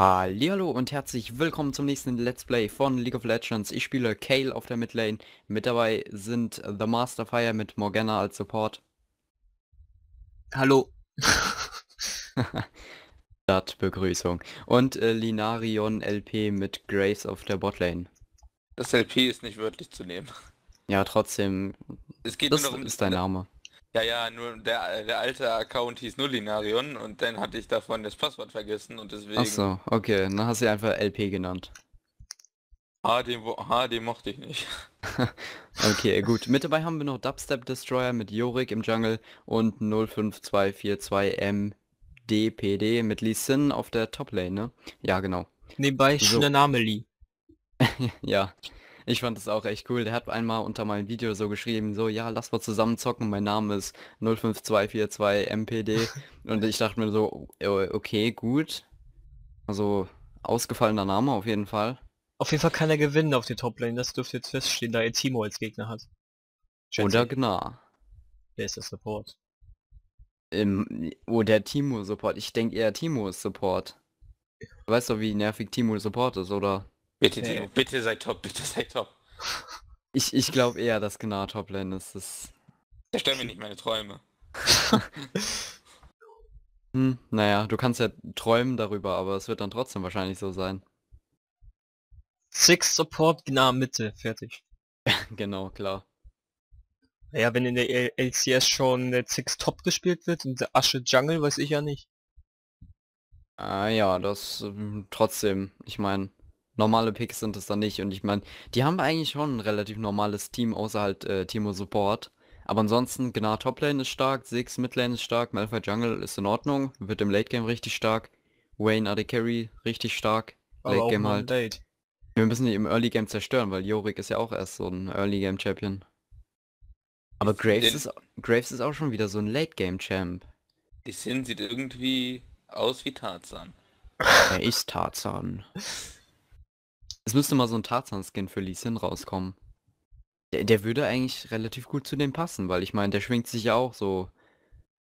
Hallo und herzlich willkommen zum nächsten Let's Play von League of Legends. Ich spiele Kale auf der Midlane. Mit dabei sind The Master Fire mit Morgana als Support. Hallo. Dat Begrüßung. Und äh, Linarion LP mit Grace auf der Botlane. Das LP ist nicht wörtlich zu nehmen. Ja, trotzdem, Es geht das nur darum, ist dein Name. Ja, ja, nur der, der alte Account hieß Nullinarion und dann hatte ich davon das Passwort vergessen und deswegen... Ach so, okay, dann hast du einfach LP genannt. HD, wo- HD mochte ich nicht. Okay, gut. Mit dabei haben wir noch Dubstep Destroyer mit Jorik im Jungle und 05242MDPD mit Lee Sin auf der Toplane, ne? Ja, genau. Nebenbei So. schöner Name Lee. Ja, ich fand das auch echt cool. Der hat einmal unter meinem Video so geschrieben, so, ja, lass mal zusammen zocken, mein Name ist 05242MPD. Und ich dachte mir so, okay, gut. Also, ausgefallener Name auf jeden Fall. Auf jeden Fall kann er gewinnen auf der Toplane, das dürfte jetzt feststehen, da er Timo als Gegner hat. Schätze Oder. Gnar. Wer ist der Support? Im, oh, der Timo Support. Ich denke eher Timo ist Support. Du weißt doch, wie nervig Timo Support ist, oder? Bitte, Nee. Bitte sei top, bitte sei top. Ich, ich glaube eher, dass Gnar Toplane ist. Das, Zerstör mir nicht meine Träume. hm, naja, du kannst ja träumen darüber, aber es wird dann trotzdem wahrscheinlich so sein. Six Support, genau Mitte, fertig. genau, klar. Naja, wenn in der LCS schon der Six Top gespielt wird und der Asche Jungle, weiß ich ja nicht. Ah ja, das ähm, trotzdem, ich meine, normale Picks sind es dann nicht und ich meine, die haben eigentlich schon ein relativ normales Team, außer halt äh, Timo Support. Aber ansonsten, Gnar Toplane ist stark, Six Midlane ist stark, Malphite Jungle ist in Ordnung, wird im Late Game richtig stark, Wayne AD Carry richtig stark, Aber Late auch Game halt. Late. Wir müssen die im Early Game zerstören, weil Jorik ist ja auch erst so ein Early Game Champion. Aber Graves Den- ist, Graves ist auch schon wieder so ein Late Game Champ. Die Sin sieht irgendwie aus wie Tarzan. Er ist Tarzan. Es müsste mal so ein Tarzan-Skin für Lee Sin rauskommen. Der, der würde eigentlich relativ gut zu dem passen, weil ich meine, der schwingt sich ja auch so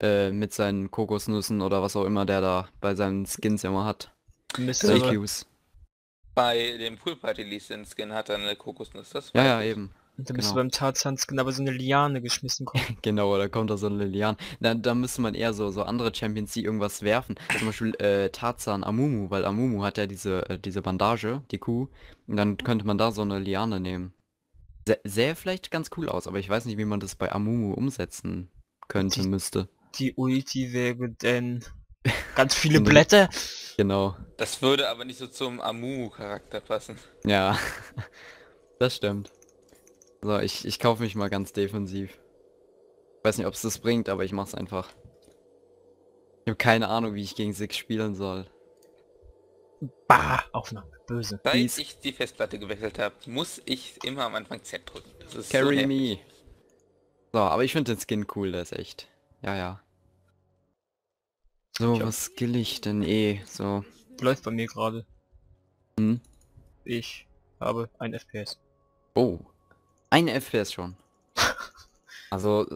äh, mit seinen Kokosnüssen oder was auch immer der da bei seinen Skins immer hat. EQs. Bei dem Pool Party Lee Sin Skin hat er eine Kokosnuss. Das Ja, ja, eben. Da müsste genau. beim Tarzan Skin aber so eine Liane geschmissen kommen. Genau, da kommt da so ein Lilian. Da, da müsste man eher so, so andere Champions, die irgendwas werfen. Zum Beispiel äh, Tarzan Amumu, weil Amumu hat ja diese, äh, diese Bandage, die Kuh. Und dann könnte man da so eine Liane nehmen. Sä sähe vielleicht ganz cool aus, aber ich weiß nicht, wie man das bei Amumu umsetzen könnte, Die- müsste. Die Ulti wäre denn ganz viele Und- Blätter. Genau. Das würde aber nicht so zum Amumu-Charakter passen. Ja, das stimmt. So, ich, ich kaufe mich mal ganz defensiv. Weiß nicht, ob es das bringt, aber ich mach's einfach. Ich habe keine Ahnung, wie ich gegen Six spielen soll. Bah, Aufnahme, böse. Seit Dies- ich die Festplatte gewechselt habe, muss ich immer am Anfang Z drücken. Das ist Carry so me. So, aber ich finde den Skin cool, der ist echt. Ja, ja. So, Ich was skill ich denn eh? So. Läuft bei mir gerade. Hm? Ich habe ein FPS. Oh. Ein FPS schon. Also,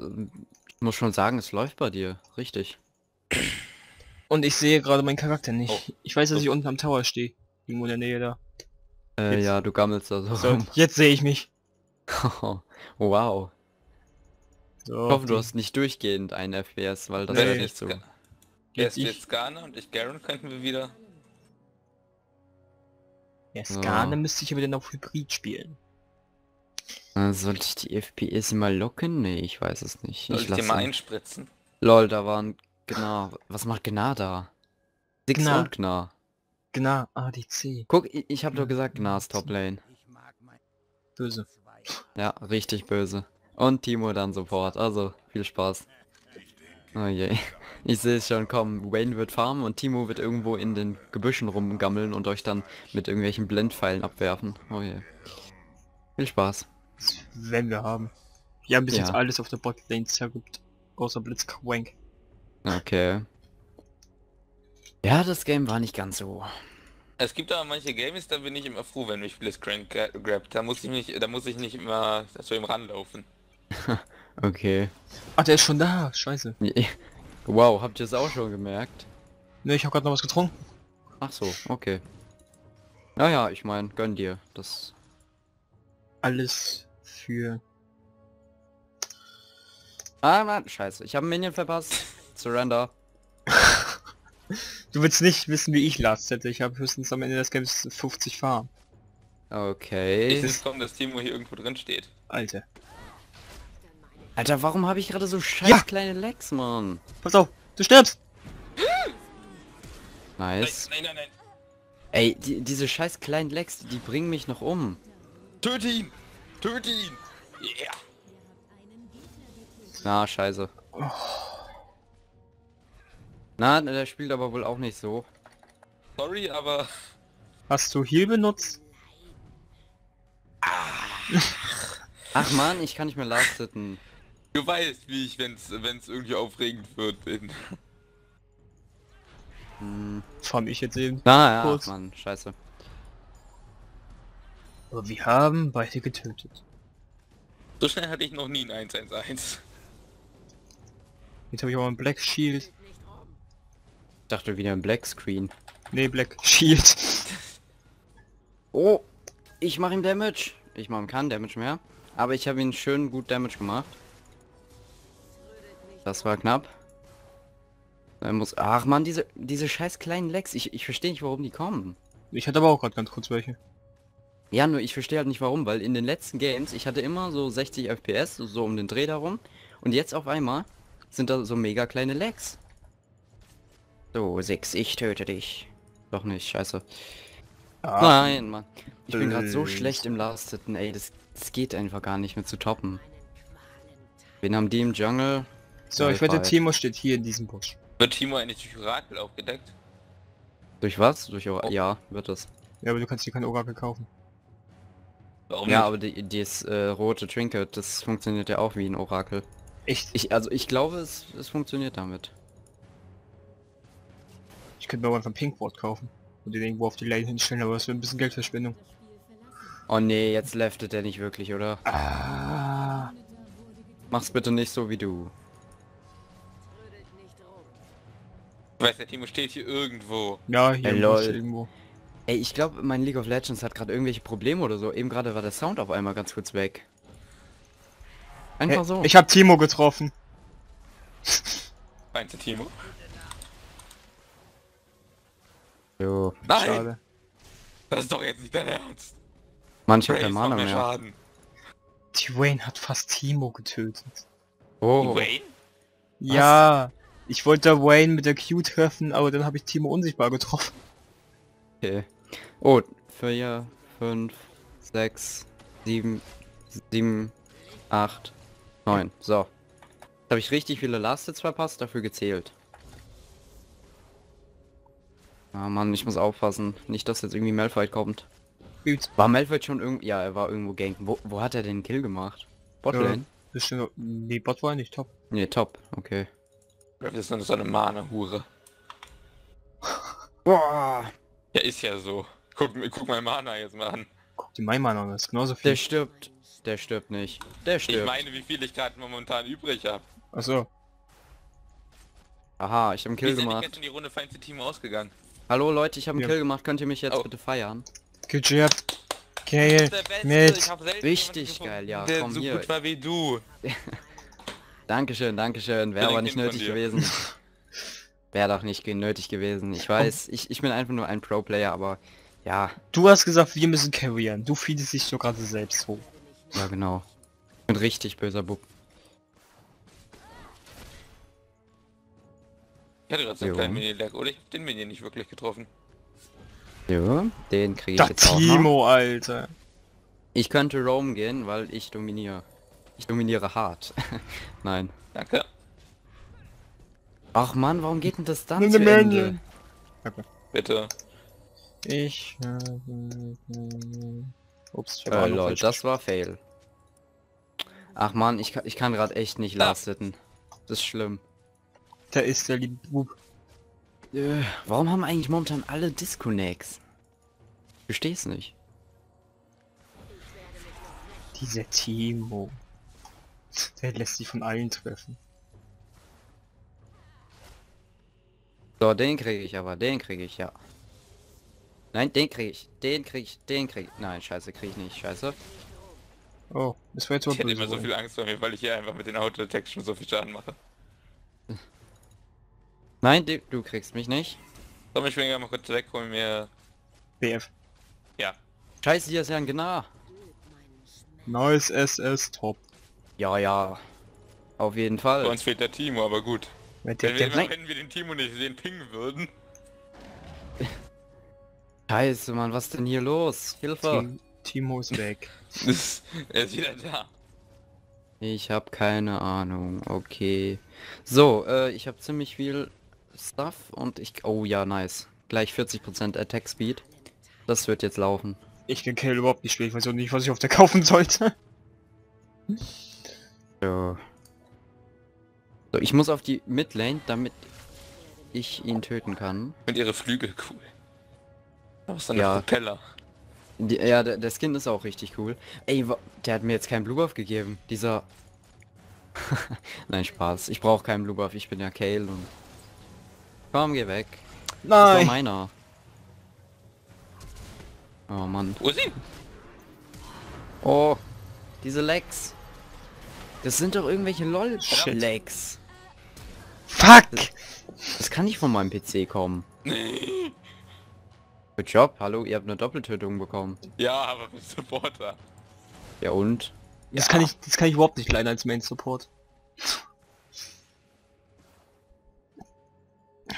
ich muss schon sagen, es läuft bei dir. Richtig. Und ich sehe gerade meinen Charakter nicht. Oh. Ich weiß, dass ich Oh. unten am Tower stehe. Irgendwo in der Nähe da. Äh, Jetzt- ja, du gammelst da so. So, rum. jetzt sehe ich mich. wow. So, Ich hoffe, du hast nicht durchgehend ein FPS, weil das Nee. wäre nicht so. Erst ich- jetzt Garner und ich Garen könnten wir wieder. Ja. Skane müsste ich aber dann auf Hybrid spielen. Äh, Sollte ich die FPS mal locken? Nee, ich weiß es nicht. Soll Ich ich dir lasse. mal einspritzen? Lol, da waren Gnar. Was macht Gnar da? Six Gnar. und Gnar. Genau, ADC. Guck, ich, ich habe doch gesagt, Gnar ist Toplane. Böse. Ja, richtig böse. Und Timo dann Support, also viel Spaß. Oh je. Ich sehe es schon kommen. Wayne wird farmen und Timo wird irgendwo in den Gebüschen rumgammeln und euch dann mit irgendwelchen Blendpfeilen abwerfen. Oh je. Viel Spaß. Werden wir haben. Wir haben bis Ja. jetzt alles auf der Botlane zerrübt. Außer Blitzcrank. Okay. Ja, das Game war nicht ganz so. Es gibt aber manche Games, da bin ich immer froh, wenn mich Blitzcrank gra- grabt. Da muss ich nicht, da muss ich nicht immer zu ihm ranlaufen. Okay. Ach, der ist schon da. Scheiße. Wow, habt ihr es auch schon gemerkt? Ne, ich habe gerade noch was getrunken. Ach so, okay. Naja, ich meine, gönn dir. Das. Alles für... Ah, Mann, scheiße. Ich habe einen Minion verpasst. Surrender. Du willst nicht wissen, wie ich Last hätte. Ich habe höchstens am Ende des Games 50 Farm. Okay. Ich sehe kaum, dass Timo hier irgendwo drin steht. Alter. Alter, warum habe ich gerade so scheiß Ja. kleine Legs, Mann? Pass auf, du stirbst! Nice. Nein, nein, nein. Ey, die, diese scheiß kleinen Legs, die bringen mich noch um. Töte ihn! Töte ihn! Yeah! Na, scheiße. Na, der spielt aber wohl auch nicht so. Sorry, aber Hast du Heal benutzt? Ach man, ich kann nicht mehr last hitten. du weißt, wie ich, wenn's, wenn's irgendwie aufregend wird, bin. Hm. Farm ich jetzt eben. Na ja, Kurz. ach man, scheiße. Aber wir haben beide getötet. So schnell hatte ich noch nie ein 1-1-1. Jetzt habe ich auch einen Black Shield. Ich dachte wieder ein Black Screen. Nee, Black Shield. Oh, ich mache ihm Damage. Ich mache ihm keinen Damage mehr. Aber ich habe ihn schön gut Damage gemacht. Das war knapp. Er muss. Ach man, diese diese scheiß kleinen Legs. Ich, ich verstehe nicht, warum die kommen. Ich hatte aber auch gerade ganz kurz welche. Ja, nur ich verstehe halt nicht warum, weil in den letzten Games, ich hatte immer so 60 FPS, so, um den Dreh darum. Und jetzt auf einmal sind da so mega kleine Legs. So, Six, ich töte dich. Doch nicht, scheiße. Ah, Nein, Mann. Ich bin gerade so schlecht im Last-Hitten, ey, das, das geht einfach gar nicht mehr zu toppen. Wen haben die im Jungle? So, ich wette. Timo steht hier in diesem Busch. Wird Timo eigentlich durch Orakel aufgedeckt? Durch was? Durch Ora Oh. Ja, wird es. Ja, aber du kannst hier kein Orakel kaufen. Warum Ja, nicht? aber die, das äh, rote Trinket, das funktioniert ja auch wie ein Orakel. Echt? Ich, also ich glaube, es, es funktioniert damit. Ich könnte mir aber einfach ein Pinkwort kaufen. Und den irgendwo auf die Lane hinstellen, aber das wäre ein bisschen Geldverschwendung. Oh nee, jetzt leftet er nicht wirklich, oder? Ah. Mach's bitte nicht so wie du. Ich weiß, der Timo steht hier irgendwo. Ja, hier Ey, im Busch lol. irgendwo. Ey, ich glaube, mein League of Legends hat gerade irgendwelche Probleme oder so. Eben gerade war der Sound auf einmal ganz kurz weg. Einfach Hey, so. Ich habe Timo getroffen. Meinst du Timo? Jo. Nein! Schade. Das ist doch jetzt nicht dein Ernst. Mann, ich hab Grace kein macht Mana mehr mehr. Schaden. Dwayne hat fast Timo getötet. Oh. Wayne? Ja, ich wollte Wayne mit der Q treffen, aber dann habe ich Timo unsichtbar getroffen. Okay. Oh, 4, 5, 6, 7, 7, 8, 9. So. Jetzt habe ich richtig viele Last Hits verpasst, dafür gezählt. Ah Mann, ich muss aufpassen. Nicht, dass jetzt irgendwie Malphite kommt. War Malphite schon irgendwie... Ja, er war irgendwo ganken. Wo, wo hat er den Kill gemacht? Botlane? Bestimmt. Nee, Bot war nicht top. Nee, top. Okay. Das ist nur so eine Mana-Hure. Boah. Ja, ist ja so. Guck, guck mal Mana jetzt mal an. Guck die Maimann an, das ist genauso viel. Der stirbt. Der stirbt nicht. Der Ich stirbt. meine, wie viel ich gerade momentan übrig habe. Achso. Aha, ich habe einen Kill sind die gemacht. gestern die Runde fein zu Timo ausgegangen? Hallo Leute, ich habe einen Ja. Kill gemacht. Könnt ihr mich jetzt Oh. bitte feiern? Good job. Geil. Mit. ich Richtig jemanden geil, ja, Der komm so hier. gut war wie du. Dankeschön, Dankeschön. Wäre aber nicht nötig gewesen. Wäre doch nicht nötig gewesen. Ich weiß, ich, ich bin einfach nur ein Pro-Player, aber ja, Du hast gesagt, wir müssen carryen. Du feedest dich so gerade selbst hoch. ja genau. Ich bin richtig böser Bub. Ich hatte gerade so einen Jo. kleinen Mini-Lag, oder? Ich hab den Minion nicht wirklich getroffen. Ja, den kriege ich Da jetzt auch noch. Timo, Alter. Ich könnte Roam gehen, weil ich dominiere. Ich dominiere hart. Nein. Danke. Ach man, warum geht denn das dann zu Ende? Bitte. Ich habe... Ups, ich Äh, lol, das war Fail. Ach man, ich kann, ich kann gerade echt nicht Ah. last hitten. Das ist schlimm. Da ist der liebe Bub. Äh, warum haben eigentlich momentan alle Disconnects? Ich versteh's nicht. Dieser Timo. Der lässt sich von allen treffen. So, den kriege ich aber, den kriege ich ja. Nein, den krieg ich. Den krieg ich. Den krieg ich. Nein, scheiße, krieg ich nicht. Scheiße. Oh, das war jetzt Ich hätte immer so viel Angst vor mir, weil ich hier einfach mit den Auto-Attacks schon so viel Schaden mache. Nein, du, du kriegst mich nicht. Komm, ich will ja mal kurz weg, hol mir... BF. Ja. Scheiße, hier ist ja ein Gnar. Nice SS top. Ja, ja. Auf jeden Bei Fall. uns fehlt der Timo, aber gut. Wenn wir, Nein. wenn wir den Timo nicht sehen, pingen würden. Scheiße, Mann, was denn hier los? Hilfe. Tim- Timo ist weg. er ist wieder da. Ich habe keine Ahnung. Okay. So, äh, ich habe ziemlich viel Stuff und ich... Oh ja, nice. Gleich 40% Attack Speed. Das wird jetzt laufen. Ich kann Kale überhaupt nicht spielen, ich weiß auch nicht, was ich auf der kaufen sollte. So. So, ich muss auf die Midlane, damit ich ihn töten kann. Und ihre Flügel cool. Was ist dann Ja. der Propeller? Die, ja, der, der Skin ist auch richtig cool. Ey, der hat mir jetzt keinen Blue Buff gegeben. Dieser... Nein, Spaß. Ich brauche keinen Blue Buff. Ich bin ja Kale und... Komm, geh weg. Das war Nein! meiner. Oh Mann. Wo ist sie? Oh, diese Legs. Das sind doch irgendwelche lol Shit. Legs. Fuck! Das kann nicht von meinem PC kommen. Good Job, hallo, ihr habt eine Doppeltötung bekommen. Ja, aber mit Supporter. Ja und? Das Ja. kann ich, das kann ich überhaupt nicht leiden als Main Support.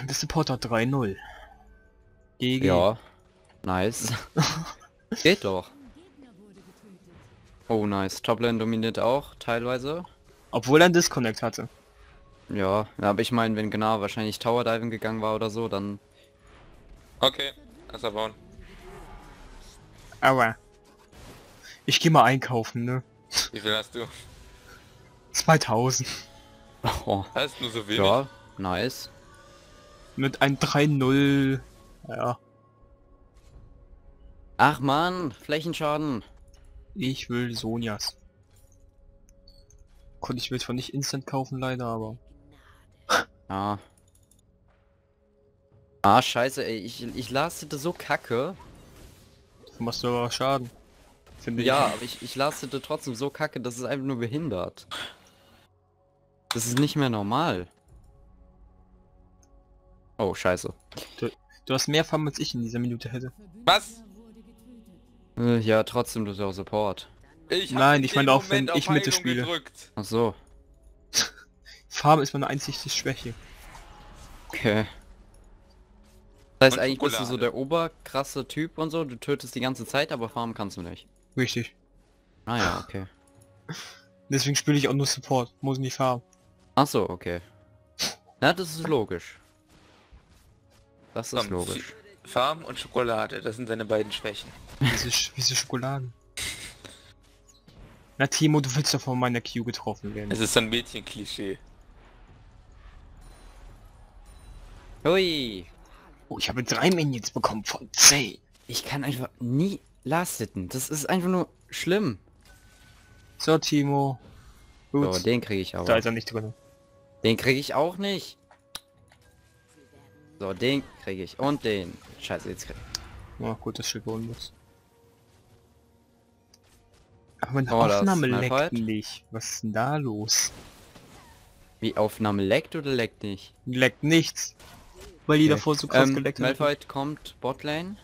Der Supporter 3-0. GG. Ja. Nice. Geht doch. Oh nice. Toplane dominiert auch, teilweise. Obwohl er einen Disconnect hatte. Ja, ja, aber ich meine, wenn genau wahrscheinlich Tower Diving gegangen war oder so, dann... Okay, lass er bauen. Aber. Ich gehe mal einkaufen, ne? Wie viel hast du? 2000. Oh. Hast nur so wenig? ja, nice. Mit einem 3-0. Ja. Ach man, Flächenschaden. Ich will Sonjas. Konnte ich mir zwar nicht instant kaufen, leider, aber. Ja. Ah, scheiße, ey, ich, ich lastete so kacke. Du machst du aber Schaden. Finde ich. Ja, aber ich, ich lastete trotzdem so kacke, das ist einfach nur behindert. Das ist nicht mehr normal. Oh, scheiße. Du hast mehr Farm als ich in dieser Minute hätte. Was? Äh, Ja, trotzdem, du bist auch Support. Ich Nein, in ich meine auch, wenn ich Mitte spiele. Gedrückt. Ach so, Farm ist meine einzige Schwäche. okay. Das heißt, eigentlich bist du so der oberkrasse Typ und so, du tötest die ganze Zeit, aber farmen kannst du nicht. Richtig. Ah ja, okay. Deswegen spiele ich auch nur Support. Muss nicht farmen. Ach so, okay. Na, das ist logisch. Das ist Komm, logisch. Farm und Schokolade, das sind seine beiden Schwächen. Sch- diese Schokoladen. Na Timo, du willst doch von meiner Q getroffen werden. Es ist ein Mädchenklischee. Hui! Oh, ich habe drei Minions bekommen von 10. Ich kann einfach nie lasteten. Das ist einfach nur schlimm. So, Timo. Gut. So, den kriege ich da aber. ist er nicht drin. Den kriege ich auch nicht. So, den kriege ich. Und den. Scheiße, jetzt krieg Ja, gut, das Schiff muss. Aber meine Oh, Aufnahme leckt nicht. Was ist denn da los? Wie Aufnahme leckt oder leckt nicht? Leckt nichts. Weil die Okay. davor so krass Ähm, geleckt hat. Malphite kommt Botlane.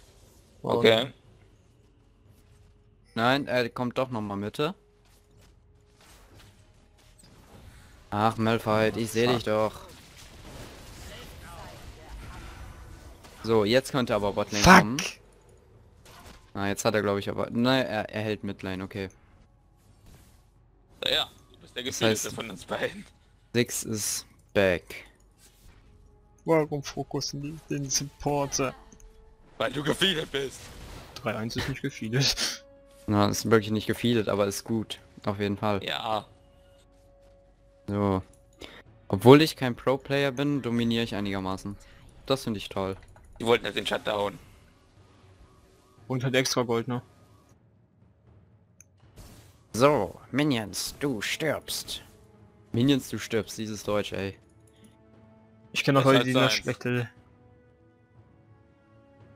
Okay. Nein, er kommt doch nochmal Mitte. Ach, Malphite, ich sehe dich doch. So, jetzt könnte aber Botlane kommen. Fuck! Ah, jetzt hat er glaube ich aber... Nein, er, er hält Midlane, okay. Ja, du bist der Das Gefährliche heißt- von uns beiden. Six ist back. Warum fokussen die den Supporter? Weil du gefeedet bist. 3-1 ist nicht gefeedet. Na, ist wirklich nicht gefeedet, aber ist gut. Auf jeden Fall. Ja. So. Obwohl ich kein Pro-Player bin, dominiere ich einigermaßen. Das finde ich toll. Die wollten jetzt den Shutdown. Und hat extra Gold, ne? So, Minions, du stirbst. Minions, du stirbst, dieses Deutsch, ey. Ich kenne auch Leute, die seins. schlechte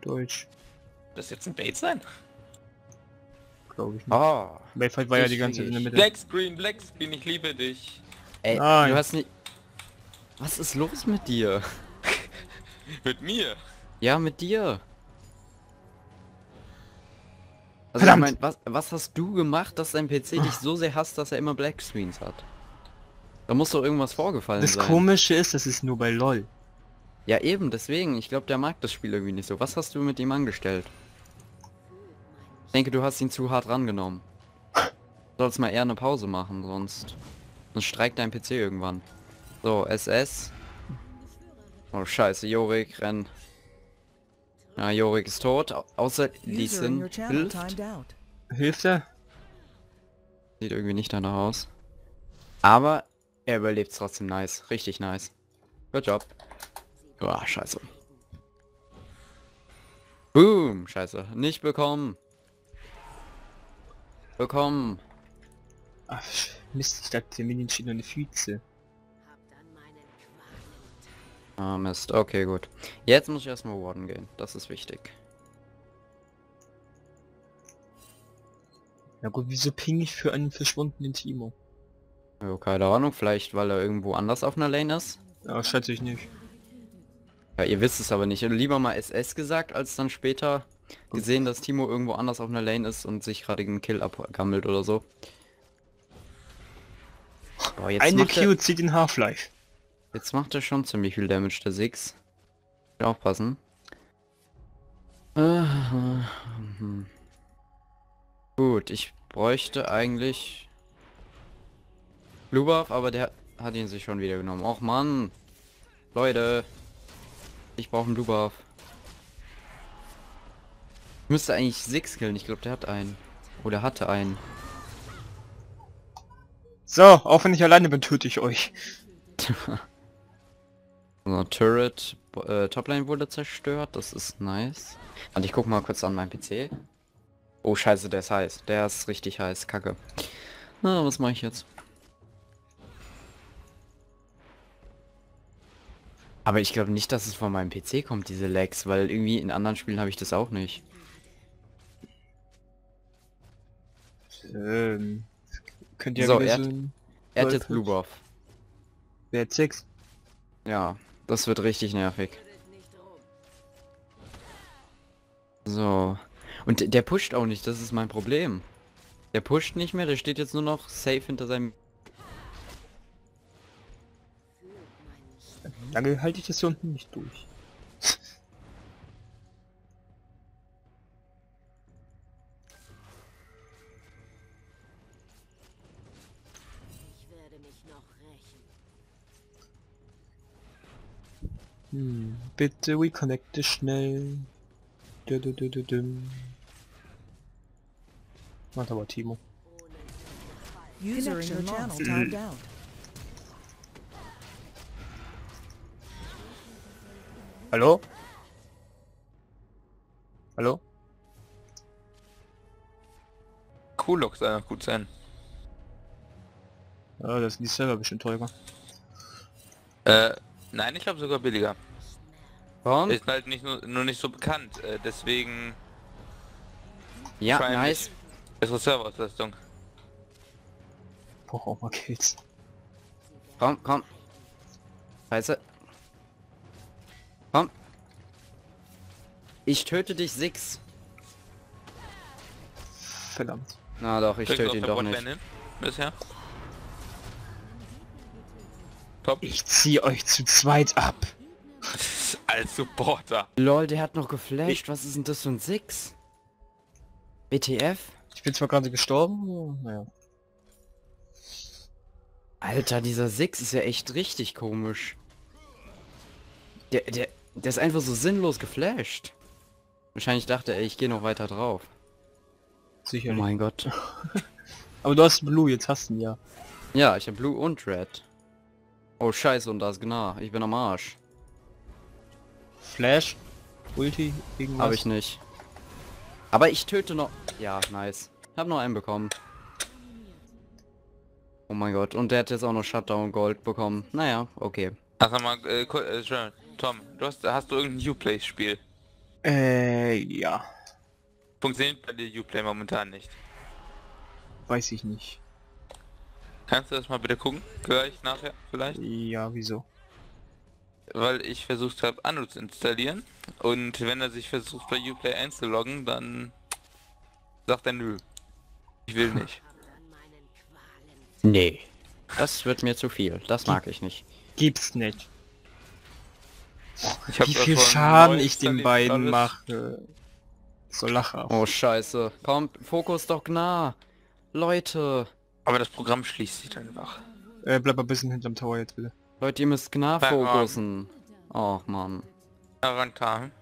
Deutsch. das jetzt ein Bait sein? Glaube ich nicht. Oh. Mayfight war ja die ganze Zeit in der Mitte. Black Screen, Black Screen, ich liebe dich. Ey, Nein. du hast nicht... Was ist los mit dir? Mit mir. Ja, mit dir. Also Verdammt. ich mein, was, was hast du gemacht, dass dein PC dich so sehr hasst, dass er immer Black Screens hat? Da muss doch irgendwas vorgefallen Das sein. komische ist, das ist nur bei LOL. Ja eben, deswegen. Ich glaube, der mag das Spiel irgendwie nicht so. Was hast du mit ihm angestellt? Ich denke, du hast ihn zu hart rangenommen. Du sollst mal eher eine Pause machen, sonst... Sonst streikt dein PC irgendwann. So, SS. Oh scheiße, Jorik, renn. Ja, Jorik ist tot. Au außer User in Leeson your channel hilft. Hilft er? Sieht irgendwie nicht danach aus. Aber er überlebt trotzdem nice. Richtig nice. Good job. Boah, scheiße. Boom, scheiße. Nicht bekommen. Bekommen. Ach, Mist, ich dachte, der Minion steht nur eine Füze. Ah, Mist. Okay, gut. Jetzt muss ich erstmal warden gehen. Das ist wichtig. Na gut, wieso ping ich für einen verschwundenen Timo? Jo, keine Ahnung. Vielleicht, weil er irgendwo anders auf einer Lane ist. Ja, schätze ich nicht. Ja, ihr wisst es aber nicht. Lieber mal SS gesagt, als dann später gesehen, dass Timo irgendwo anders auf einer Lane ist und sich gerade einen Kill abgammelt oder so. Boah, Eine macht er- Q zieht in Half-Life. Jetzt macht er schon ziemlich viel Damage, der Six. Aufpassen. Äh, hm. Gut, ich bräuchte eigentlich Blue Buff, aber der hat ihn sich schon wieder genommen. Och Mann! Leute! Ich brauche einen Blue Buff. Ich müsste eigentlich Six killen, ich glaube der hat einen. Oder hatte einen. So, auch wenn ich alleine bin, töte ich euch. So, Turret, äh, Toplane wurde zerstört, das ist nice. Und ich guck mal kurz an meinen PC. Oh scheiße, der ist heiß. Der ist richtig heiß, kacke. Na, was mache ich jetzt? Aber ich glaube nicht, dass es von meinem PC kommt, diese Lags, weil irgendwie in anderen Spielen habe ich das auch nicht. Ähm, könnt ihr So, er so. Er hat jetzt. Buff. Wer hat Six? Ja, das wird richtig nervig. So. Und der pusht auch nicht, das ist mein Problem. Der pusht nicht mehr, der steht jetzt nur noch safe hinter seinem... Lange halte ich das hier unten nicht durch. Ich werde mich noch rächen. Hm, bitte reconnecte schnell. -dü -dü -dü -düm. Macht aber Timo. User in your channel timed out. Hallo? Hallo? Cool soll ja gut sein. Ja, das sind die Server bestimmt teurer. Äh, nein, ich glaube sogar billiger. Komm. Ist halt nicht nur, nur nicht so bekannt, äh, deswegen Ja, nice. bessere Serverauslastung. Brauch auch mal Kills. Komm, komm. Scheiße. Komm. Ich töte dich, Six. Verdammt. Na doch, ich töte ihn doch nicht. Bisher. Top. Ich zieh euch zu zweit ab. Als Supporter. Lol, der hat noch geflasht. Was ist denn das für ein Six? WTF? Ich bin zwar gerade gestorben, naja. Alter, dieser Six ist ja echt richtig komisch. Der, der, der ist einfach so sinnlos geflasht. Wahrscheinlich dachte er, ich gehe noch weiter drauf. Oh Sicherlich. mein Gott. Aber du hast Blue, jetzt hast du ihn ja. Ja, ich habe Blue und Red. Oh scheiße, und da ist Gnar. Ich bin am Arsch. Flash, Ulti, irgendwas. Habe ich nicht. Aber ich töte noch... Ja, nice. Hab noch einen bekommen. Oh mein Gott. Und der hat jetzt auch noch Shutdown Gold bekommen. Naja, okay. Ach sag mal, äh, äh, Tom, du hast, hast du irgendein Uplay-Spiel? Äh, ja. Funktioniert bei dir Uplay momentan nicht. Weiß ich nicht. Kannst du das mal bitte gucken? Gleich nachher vielleicht? Ja, wieso? Weil ich versucht habe, Anno zu installieren. Und wenn er sich versucht bei Uplay einzuloggen, dann sagt er nö. Ich will nicht. Nee. Das wird mir zu viel. Das mag ich nicht. Gibt's nicht. Ich hab Wie viel Schaden ich den beiden alles. mache. So lachhaft. Oh scheiße. Komm, Fokus doch nah. Leute. Aber das Programm schließt sich dann einfach. Äh, bleib ein bisschen hinterm Tower jetzt bitte. Leute, ihr müsst nah fokussen. Och. Daran kam.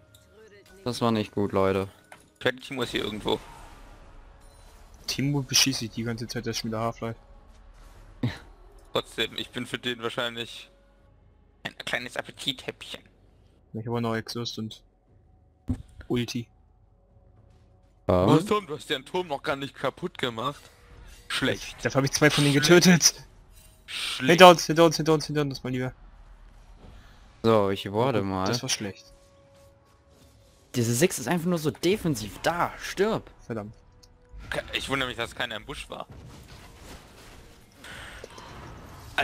Das war nicht gut, Leute. Timo ist hier irgendwo. Timo beschießt sich die ganze Zeit, das ist schon wieder Half-Life. Trotzdem, ich bin für den wahrscheinlich ein kleines Appetithäppchen. Ich habe noch Exhaust und Ulti. Was Tom, du hast den Turm noch gar nicht kaputt gemacht. Schlecht. Dafür habe ich zwei von denen getötet. Schlecht. Hinter uns, hinter uns, hinter uns, hinter uns, mein Lieber. So, ich warte mal. Das war schlecht. Diese Six ist einfach nur so defensiv. Da, stirb. Verdammt. Ich wundere mich, dass keiner im Busch war.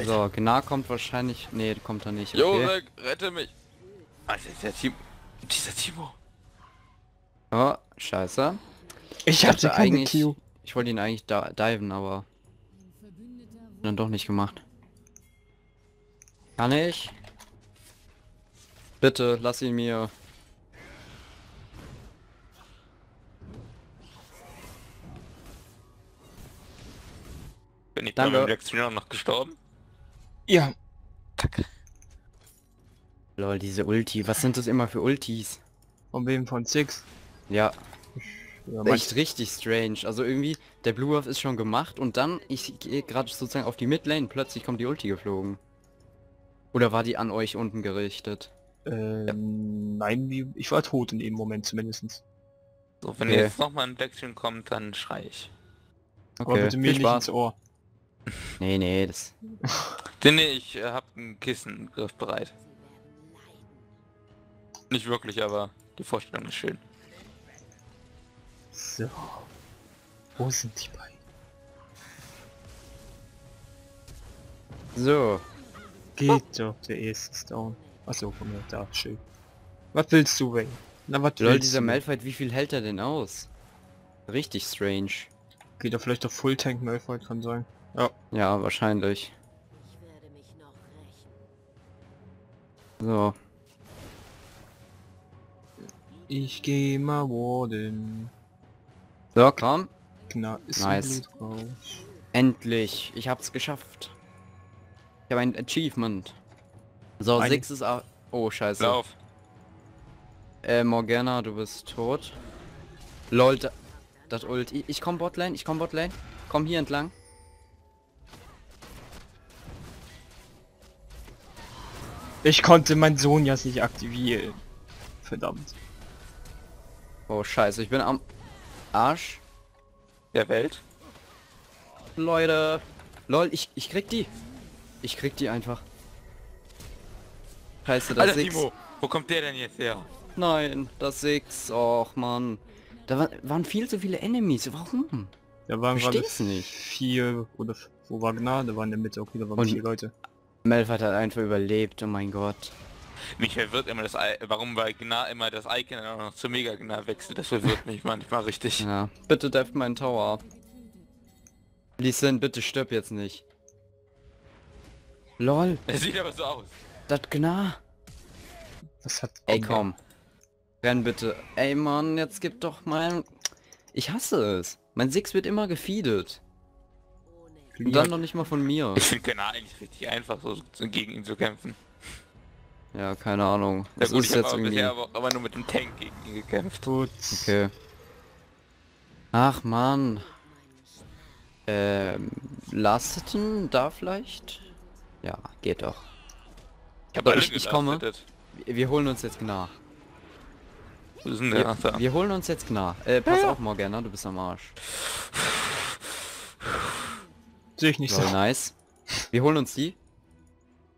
So, Gnar kommt wahrscheinlich... Nee, kommt er nicht. Okay. Jorek, rette mich. Alter, der Timo. Dieser Timo. Oh, scheiße. Ich Ich hatte eigentlich... Q. Ich wollte ihn eigentlich da diven, aber... Dann doch nicht gemacht. Kann ich? Bitte, lass ihn mir. Bin ich Danke. beim Jackson noch gestorben? Ja. Kacke. Lol, diese Ulti. Was sind das immer für Ultis? Und wem von Six? Ja, Ja, echt richtig strange. Also irgendwie, der Blue Buff ist schon gemacht und dann, ich gehe gerade sozusagen auf die Midlane, plötzlich kommt die Ulti geflogen. Oder war die an euch unten gerichtet? äh, Nein, wie, ich war tot in dem Moment zumindest. So, wenn Okay. jetzt noch mal ein Jackson kommt, dann schrei ich. Aber Okay, bitte mir viel nicht Spaß. ins Ohr. Nee, nee, das... Nee, nee, ich äh, hab ein Kissen griffbereit. Nicht wirklich, aber die Vorstellung ist schön. So. Wo sind die beiden? So, Geht doch, der erste ist down. Achso, komm her, da, schön. Was willst du, Wayne? Na, was lol, willst dieser du? Malphite, wie viel hält er denn aus? Richtig strange. Geht da vielleicht auf Full Tank Malphite, kann sein. Ja. Ja, wahrscheinlich. Ich werde mich noch rächen. So, Ich geh mal Warden. so, komm. Kna ist Nice. Endlich, ich hab's geschafft. Ich habe ein Achievement. So, Ein- Six ist... Oh, scheiße. Lauf. Äh, Morgana, du bist tot. Lol, da, das Ult. Ich, ich komm Botlane, ich komm Botlane. Komm hier entlang. Ich konnte meinen Sohn ja nicht aktivieren. Verdammt. Oh, scheiße, ich bin am Arsch. Der Welt. Leute. Lol, ich, ich krieg die. Ich krieg die einfach. Scheiße, das Alter. Timo, wo kommt der denn jetzt her? Nein, das Six. Och, Mann. Da wa- waren viel zu viele Enemies. Warum? Da waren gerade nicht. vier oder wo war Gnade? Da waren in der Mitte, okay, da waren Und- vier Leute. Malphite hat einfach überlebt. Oh mein Gott. Mich verwirrt immer das I warum bei Gnar immer das Icon auch noch zu Mega Gnar wechselt. Das verwirrt mich manchmal richtig. Ja, bitte deft meinen Tower. Lee Sin, bitte stirb jetzt nicht. Lol, Es sieht aber so aus. das Gnar. Das hat Ey, komm. Renn bitte. Ey, Mann, jetzt gib doch mein... Ich hasse es. Mein Six wird immer gefeedet. Und dann noch nicht mal von mir. Ich finde Gnar eigentlich richtig einfach, so, so gegen ihn zu kämpfen. Ja, keine Ahnung. Ja Das gut, ist ich jetzt aber irgendwie... aber, aber nur mit dem Tank gegen ihn gekämpft. Gut. Okay. Ach, Mann. Ähm... Lasteten da vielleicht? Ja, geht doch. Ich alle ich- ich komme. Wir wir holen uns jetzt der? Wir, wir holen uns jetzt Gnar. Äh, pass auf, Morgana, du bist am Arsch. Sehe ich nicht Lol, so. nice. Wir holen uns die.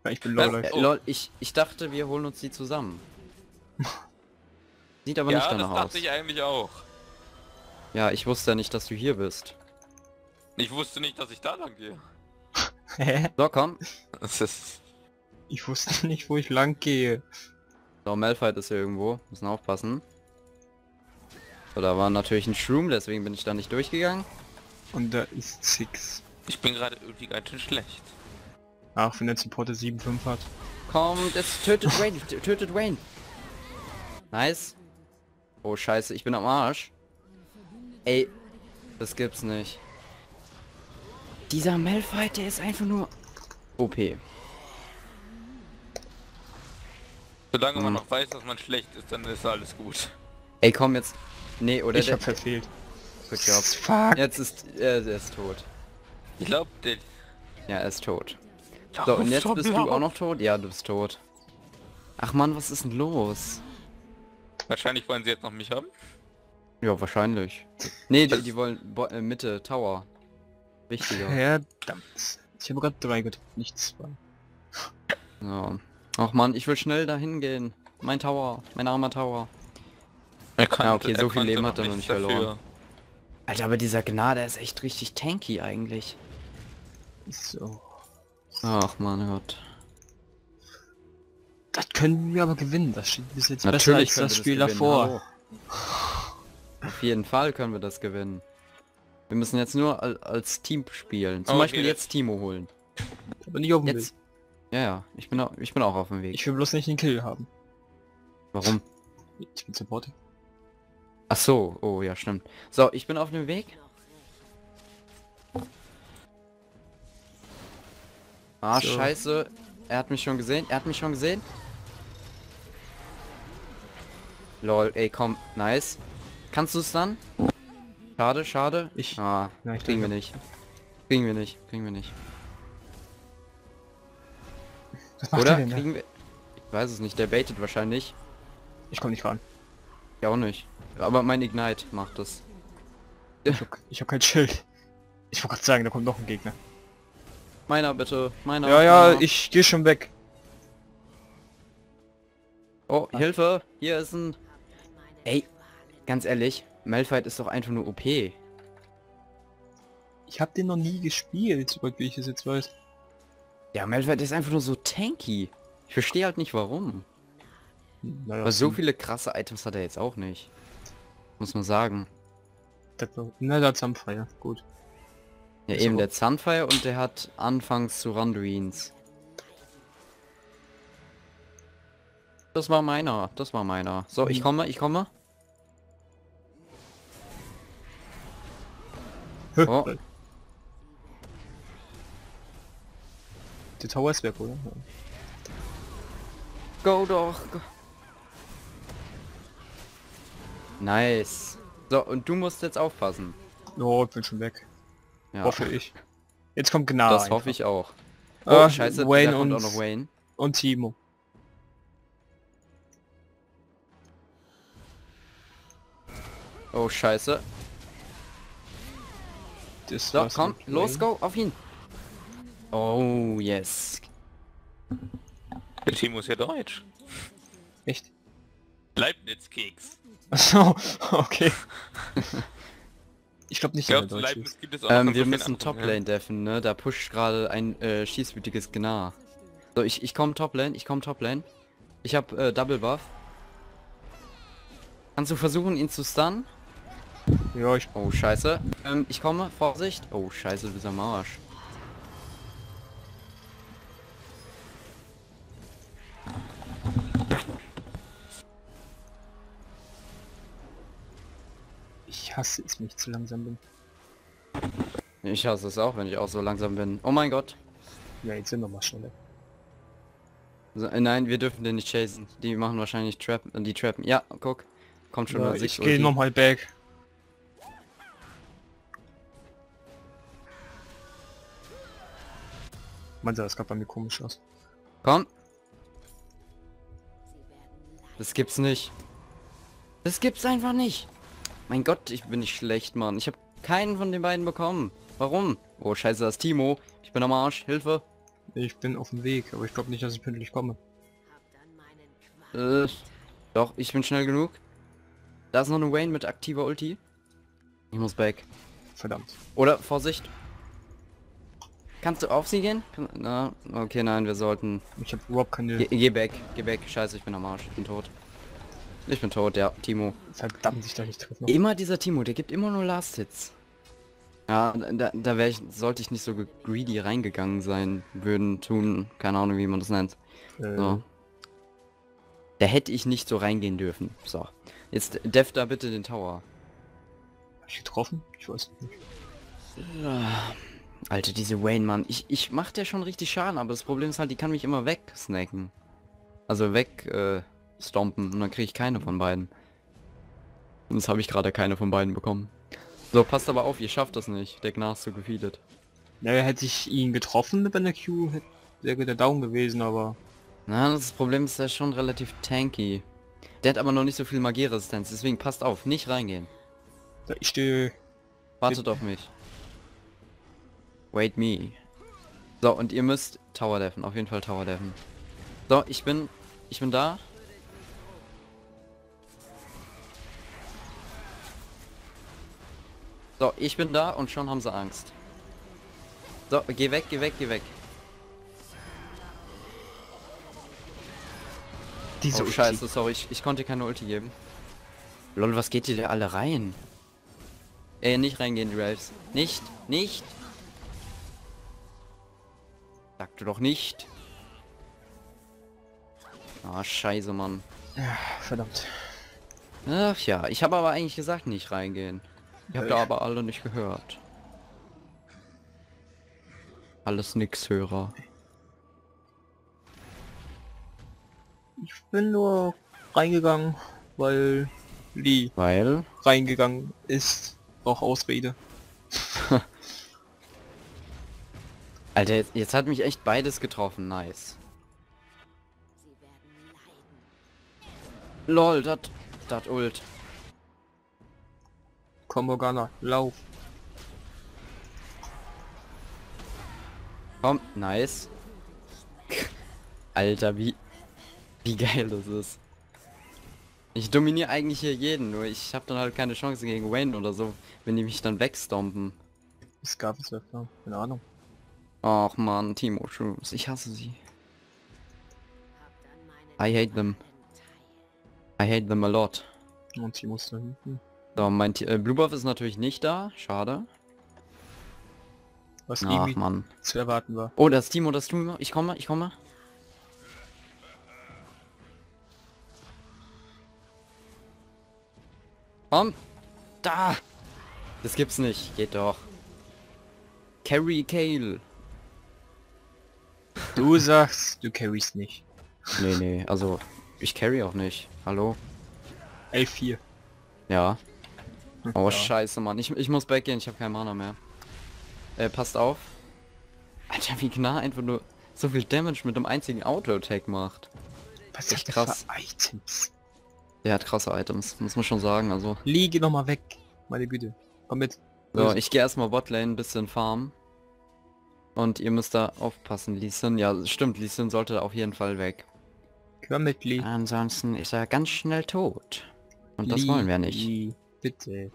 Ja, ich bin life. Äh, lol, ich, ich dachte, wir holen uns die zusammen. Sieht aber ja, nicht das danach dachte aus. ich eigentlich auch. Ja, ich wusste ja nicht, dass du hier bist. Ich wusste nicht, dass ich da lang gehe. Hä? So, komm. Das ist... Ich wusste nicht, wo ich lang gehe. So, Malphite ist hier irgendwo. Müssen aufpassen. So, da war natürlich ein Shroom, deswegen bin ich da nicht durchgegangen. Und da ist Six. Ich bin gerade irgendwie ganz schön schlecht. Ach, wenn der Supporter 7-5 hat. Komm, das tötet Wayne, tötet Wayne. Nice. Oh scheiße, ich bin am Arsch. Ey, das gibt's nicht. Dieser Malphite, der ist einfach nur OP. Solange man Hm. noch weiß, dass man schlecht ist, dann ist alles gut. Ey, komm jetzt. Nee, oder Ich der... hab verfehlt. Good job. Fuck. Jetzt ist... Er, er ist tot. Ich glaube, der... Ja, er ist tot. So, und jetzt bist du auch noch tot? Ja, du bist tot. Ach man, was ist denn los? Wahrscheinlich wollen sie jetzt noch mich haben. Ja, wahrscheinlich. Nee, die, die wollen Bo äh, Mitte, Tower. Wichtiger. Verdammt. Ich habe gerade drei gedrückt, nicht zwei. Ja. Ach man, ich will schnell dahin gehen. Mein Tower, mein armer Tower. Er kann, Ja, okay, er so viel Leben hat er noch nicht verloren. dafür. Alter, aber dieser Gnade ist echt richtig tanky eigentlich. So. Ach mein Gott. Das können wir aber gewinnen. Das steht bis jetzt besser Natürlich als können das Spiel gewinnen, davor. hallo. Auf jeden Fall können wir das gewinnen. Wir müssen jetzt nur al als Team spielen. Zum Okay, Beispiel jetzt- Timo holen. Aber nicht auf dem Jetzt. Weg. Ja, ja, ich bin, auch, ich bin auch auf dem Weg. Ich will bloß nicht den Kill haben. Warum? Ich bin Supporter. Ach so, oh ja, stimmt. So, ich bin auf dem Weg. Ah, So. scheiße. Er hat mich schon gesehen. Er hat mich schon gesehen. Lol, ey, komm. Nice. Kannst du es dann? Schade, schade. Ich- Ah, Ja, ich kriegen wir nicht. Kriegen wir nicht. Kriegen wir nicht. Oder? der denn? Kriegen wir... Ich weiß es nicht. Der baitet wahrscheinlich. Ich komme nicht ran. Ich auch nicht. Aber mein Ignite macht es. Ich hab, ich hab kein Schild. Ich wollte gerade sagen, da kommt noch ein Gegner. Meiner bitte. Meiner. Ja, ja, meiner. ich gehe schon weg. Oh, Hilfe! Hier ist ein... Ey, ganz ehrlich, Malphite ist doch einfach nur OP. Ich habe den noch nie gespielt, soweit wie ich es jetzt weiß. Ja, Malphite ist einfach nur so tanky. Ich verstehe halt nicht warum. Naja, Aber so viele krasse Items hat er jetzt auch nicht. Muss man sagen. Na, da Zampfeier. Gut. Ja, eben der Sunfire und der hat anfangs zu Randuins. Das war meiner, das war meiner. So, ich Mhm. komme, ich komme. Oh. Der Tower ist weg, oder? Go doch. Go. Nice. So, und du musst jetzt aufpassen. Oh, ich bin schon weg. Ja, Hoffe ich. Jetzt kommt genau. das hoffe ich auch. Oh, Ah, scheiße, Wayne und, auch noch Wayne. und Timo. Oh, scheiße. Das So, komm, los, go, auf ihn. Oh, yes. Der Timo ist ja deutsch. Echt? Leibniz-Keks. Achso, okay. ich glaube nicht, Deutsch Leibniz gibt es auch Ähm, wir müssen Toplane deffen, ne? Da pusht gerade ein äh, schießwütiges Gnar. So, ich, ich komme Toplane, ich komme Toplane. Ich habe äh, Double Buff. Kannst du versuchen, ihn zu stunnen? Ja, ich... Oh, scheiße. Ähm, ich komme, Vorsicht. Oh, scheiße, du bist am Arsch. Ich hasse es, wenn ich zu langsam bin. Ich hasse es auch, wenn ich auch so langsam bin. Oh mein Gott. Ja, jetzt sind wir mal schneller. So, äh, nein, wir dürfen den nicht chasen. Die machen wahrscheinlich Trap, äh, die trappen. Ja, guck. Kommt schon Ja, mal ich gehe nochmal back. Man sah das gerade bei mir komisch aus. Komm. Das gibt's nicht. Das gibt's einfach nicht. Mein Gott, ich bin nicht schlecht, Mann. Ich habe keinen von den beiden bekommen. Warum? Oh, scheiße, das ist Timo. Ich bin am Arsch. Hilfe. Ich bin auf dem Weg, aber ich glaube nicht, dass ich pünktlich komme. Äh, doch, ich bin schnell genug. Da ist noch eine Wayne mit aktiver Ulti. Ich muss back. Verdammt. Oder Vorsicht. Kannst du auf sie gehen? Kann- Na, okay, nein, wir sollten. Ich habe überhaupt keine... Geh, geh back, geh back. Scheiße, ich bin am Arsch. Ich bin tot. Ich bin tot, ja, Timo. Verdammt, ich da nicht treffen. Immer dieser Timo, der gibt immer nur Last Hits. Ja, da, da wäre ich, sollte ich nicht so greedy reingegangen sein, würden, tun, keine Ahnung, wie man das nennt. Äh, So. Da hätte ich nicht so reingehen dürfen. So. Jetzt Def da bitte den Tower. hab ich getroffen? Ich weiß nicht. Alter, diese Wayne, Mann. Ich, ich mach der schon richtig Schaden, aber das Problem ist halt, die kann mich immer wegsnacken. Also weg äh, stompen und dann kriege ich keine von beiden. Und jetzt habe ich gerade keine von beiden bekommen. So, passt aber auf, ihr schafft das nicht. Der Gnas zu gefeedet. Naja, hätte ich ihn getroffen mit einer Q, hätte wäre der Down gewesen, aber... Na, das Problem ist, der ist schon relativ tanky. Der hat aber noch nicht so viel Magieresistenz, deswegen passt auf, nicht reingehen. Ich stehe... Wartet auf mich. Wait me. So, und ihr müsst Tower deffen, auf jeden Fall Tower deffen. So, ich bin, ich bin da. So, ich bin da und schon haben sie Angst. So, geh weg, geh weg, geh weg. Diese oh, scheiße, sorry, ich, ich konnte keine Ulti geben. Lol, was geht ihr da alle rein? Ey, nicht reingehen, Drives. Nicht, nicht. Sag du doch nicht. Ah, scheiße, Mann. Verdammt. Ach ja, ich habe aber eigentlich gesagt, nicht reingehen. Ihr habt da aber alle nicht gehört. Alles nix, Hörer. Ich bin nur reingegangen, weil Lee Weil? reingegangen ist. Auch Ausrede. Alter, jetzt, jetzt hat mich echt beides getroffen. Nice. Sie werden leiden. Lol, dat, dat ult. Komm Morgana, lauf. Komm, nice. Alter, wie, wie geil das ist. Ich dominiere eigentlich hier jeden, nur ich habe dann halt keine Chance gegen Wayne oder so, wenn die mich dann wegstompen. Es gab es öfter. Keine Ahnung. Ach man, Timo Shoes, ich hasse sie. I hate them. I hate them a lot. Und sie muss da hinten. So, mein T äh, Blue Buff ist natürlich nicht da, schade. Was Ach irgendwie man. zu erwarten war. Oh, das Timo, das Timo, ich komme, ich komme. Komm! Da! Das gibt's nicht, geht doch. Carry Kale. Du sagst, du carryst nicht. Nee, nee, also ich carry auch nicht. Hallo? L4. Ja. Oh Ja. scheiße, Mann. Ich, ich muss backgehen, ich habe keinen Mana mehr. Äh, passt auf. Alter, wie Gnar einfach nur so viel Damage mit einem einzigen Auto-Attack macht. Was der krass. Items? Der hat krasse Items, muss man schon sagen. Also, Liege noch mal weg. Meine Güte. Komm mit. so, ich gehe erstmal Botlane ein bisschen farmen. Und ihr müsst da aufpassen, Lee Sin. Ja, stimmt, Lee Sin sollte auf jeden Fall weg. Komm mit, Lee. Ansonsten ist er ganz schnell tot. Und das Lee, wollen wir nicht. Lee, bitte.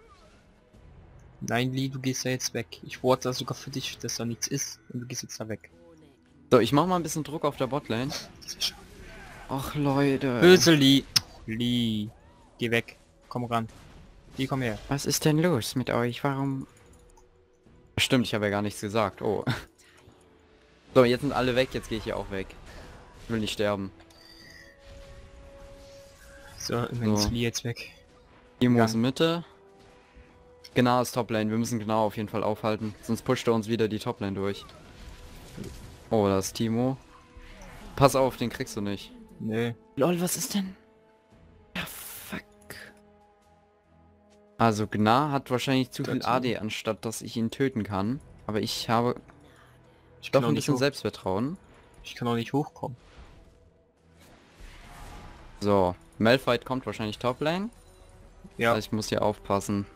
Nein, Lee, du gehst ja jetzt weg. Ich warte da sogar für dich, dass da nichts ist. Und du gehst jetzt da weg. So, ich mach mal ein bisschen Druck auf der Botlane. Ach Leute. Böse Lee. Lee. Geh weg. Komm ran. Lee, komm her. Was ist denn los mit euch? Warum? Stimmt, ich habe ja gar nichts gesagt. Oh. So, jetzt sind alle weg, jetzt gehe ich hier auch weg. Ich will nicht sterben. So, immerhin So. Lee jetzt weg. Timo Ja. ist Mitte. Genau ist Toplane. Wir müssen genau auf jeden Fall aufhalten. Sonst pusht er uns wieder die Toplane durch. Oh, da ist Timo. Pass auf, den kriegst du nicht. Nee. Lol, was ist denn? Ja, fuck. Also Gnar hat wahrscheinlich zu viel. AD, anstatt dass ich ihn töten kann. Aber ich habe Ich doch kann, auch ein nicht bisschen hoch, Selbstvertrauen. ich kann auch nicht hochkommen. So, Malphite kommt wahrscheinlich Toplane. Ja. Also ich muss hier aufpassen.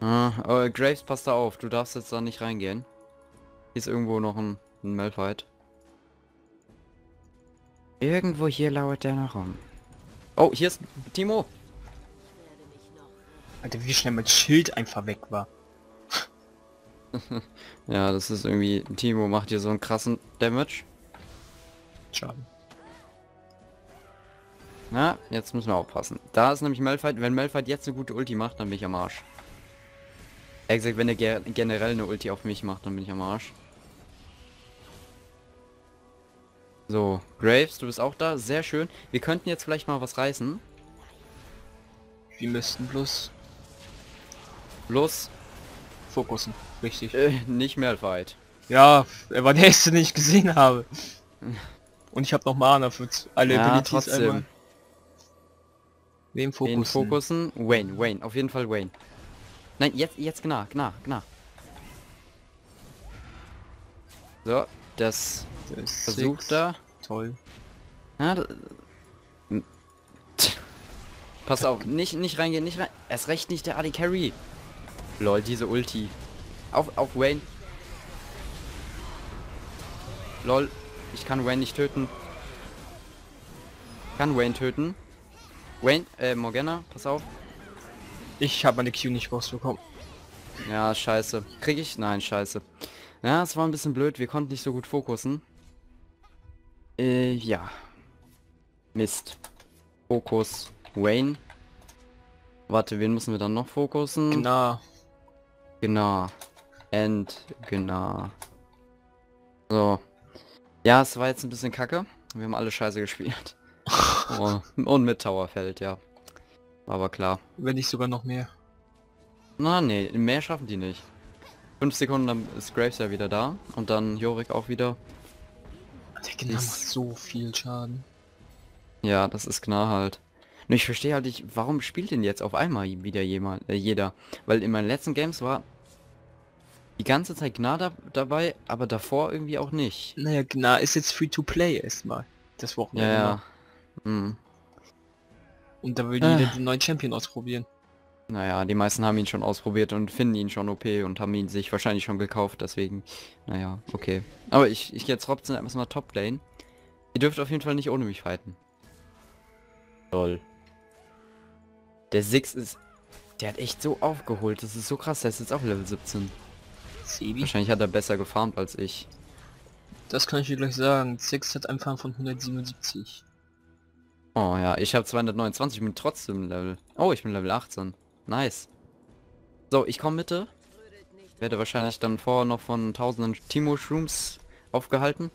Ah, oh, Graves, pass da auf, du darfst jetzt da nicht reingehen. Hier ist irgendwo noch ein, ein Malphite. Irgendwo hier lauert der noch rum. Oh, hier ist Timo. Alter, wie schnell mein Schild einfach weg war. Ja, das ist irgendwie... Timo macht hier so einen krassen Damage. Schade. Na, jetzt müssen wir aufpassen. Da ist nämlich Malphite. Wenn Malphite jetzt eine gute Ulti macht, dann bin ich am Arsch. Gesagt, wenn er ge generell eine Ulti auf mich macht, dann bin ich am Arsch. So, Graves, du bist auch da. Sehr schön. Wir könnten jetzt vielleicht mal was reißen. Wir müssten bloß Bloß fokussen. Richtig. äh, nicht Malphite. Ja, er war der erste, den ich gesehen habe. Und ich habe noch Mana für alle Ja, Abilities trotzdem. einmal. Wem fokussen? fokussen. Wayne, Wayne, auf jeden Fall Wayne. Nein, jetzt, jetzt genau, genau, genau. So, das ist versucht er. Toll. Ja, Pass auf, nicht, nicht reingehen, nicht rein. Erst recht nicht der AD Carry. Lol, diese Ulti. Auf, auf Wayne. Lol, ich kann Wayne nicht töten. Kann Wayne töten. Wayne, äh, Morgana, pass auf. Ich habe meine Q nicht rausbekommen. Ja, scheiße. Krieg ich? Nein, scheiße. Ja, es war ein bisschen blöd, wir konnten nicht so gut fokussen. Äh, ja. Mist. Fokus. Wayne. Warte, wen müssen wir dann noch fokussen? Genau. Genau. And genau. So. Ja, es war jetzt ein bisschen kacke. Wir haben alle scheiße gespielt. Oh. Und mit Towerfeld, ja. Aber klar. Wenn nicht sogar noch mehr. Na nee, mehr schaffen die nicht. Fünf Sekunden, dann ist Graves ja wieder da. Und dann Jorik auch wieder. Der genau macht Ist- so viel Schaden. Ja, das ist klar halt. Nur ich verstehe halt nicht, warum spielt denn jetzt auf einmal wieder jemand, äh, jeder? Weil in meinen letzten Games war die ganze Zeit Gnar da, dabei, aber davor irgendwie auch nicht. Naja, Gna ist jetzt free to play erstmal. Das Ja, Wochenende. ja. noch. Hm. Und da will jeder den neuen Champion ausprobieren. Naja, die meisten haben ihn schon ausprobiert und finden ihn schon OP und haben ihn sich wahrscheinlich schon gekauft, deswegen, naja, okay. Aber ich, ich gehe jetzt trotzdem erstmal Top Lane. Ihr dürft auf jeden Fall nicht ohne mich fighten. Toll. Der Six ist... Der hat echt so aufgeholt, das ist so krass, der ist jetzt auch Level 17. Sebi? Wahrscheinlich hat er besser gefarmt als ich. Das kann ich dir gleich sagen. Six hat ein Farm von 177. Oh ja, ich habe 229, bin trotzdem Level... Oh, ich bin Level 18. Nice. So, ich komme Mitte. Werde wahrscheinlich dann vorher noch von tausenden Timo-Shrooms aufgehalten.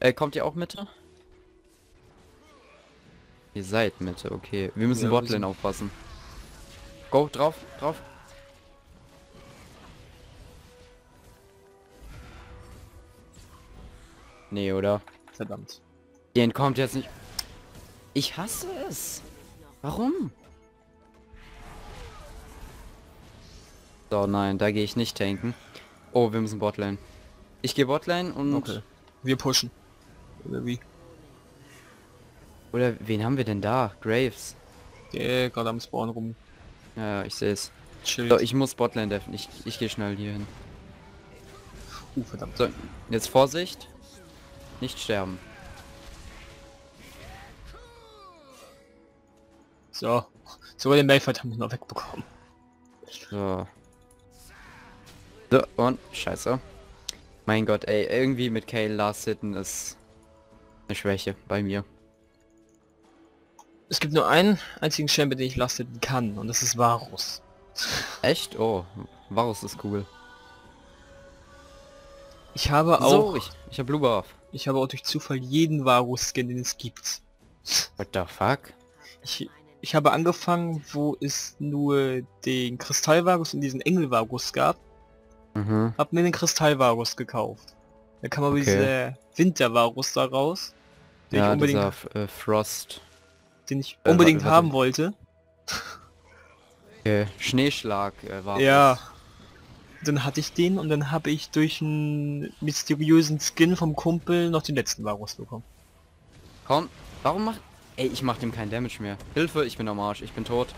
Äh, kommt ihr auch Mitte? Ihr seid Mitte, okay. Wir müssen Ja, Botlane aufpassen. Go, drauf, drauf. Nee, oder? Verdammt. Die entkommt jetzt nicht. Ich hasse es. Warum? So, nein, da gehe ich nicht tanken. Oh, wir müssen Botlane. Ich gehe Botlane und... Okay. Wir pushen. Oder wie? Oder wen haben wir denn da? Graves. Der gerade am Spawn rum Ja, ich sehe es. So, ich muss Botlane deffen. Ich, ich gehe schnell hier hin. uh, verdammt. So, jetzt Vorsicht. Nicht sterben. So. Sogar den Malfight haben wir noch wegbekommen. So. So, und scheiße. Mein Gott, ey, irgendwie mit Kale Last Sitten ist eine Schwäche bei mir. Es gibt nur einen einzigen Champion, den ich lasten kann. Und das ist Varus. Echt? Oh, Varus ist cool. Ich habe auch... So, ich, ich hab Blue. Ich habe auch durch Zufall jeden Varus-Skin, den es gibt. What the fuck? Ich, ich habe angefangen, wo es nur den Kristallvarus und diesen Engelvarus gab. Mhm. Hab mir den Kristallvarus gekauft. Da kam aber Okay. dieser Wintervarus da raus, den Ja, ich unbedingt, dieser äh, Frost. den ich äh, unbedingt warte, warte. haben wollte. Äh, Schneeschlag äh, war. Ja. Dann hatte ich den und dann habe ich durch einen mysteriösen Skin vom Kumpel noch den letzten Varus bekommen. Komm, warum macht... Ey, ich mach dem keinen Damage mehr. Hilfe, ich bin am Arsch, ich bin tot.